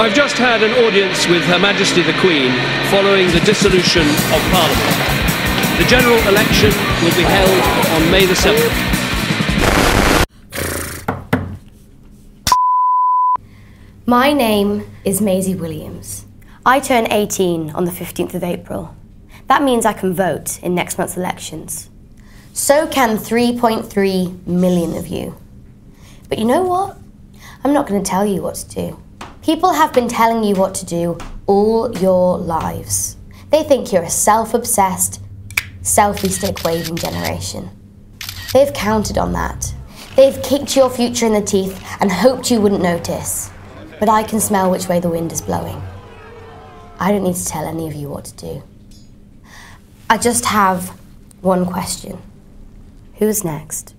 I've just had an audience with Her Majesty the Queen following the dissolution of Parliament. The general election will be held on May the 7th. My name is Maisie Williams. I turn 18 on the 15th of April. That means I can vote in next month's elections. So can 3.3 million of you. But you know what? I'm not going to tell you what to do. People have been telling you what to do all your lives. They think you're a self obsessed, selfie stick waving generation. They've counted on that. They've kicked your future in the teeth and hoped you wouldn't notice but I can smell which way the wind is blowing. I don't need to tell any of you what to do. I just have one question Who's next?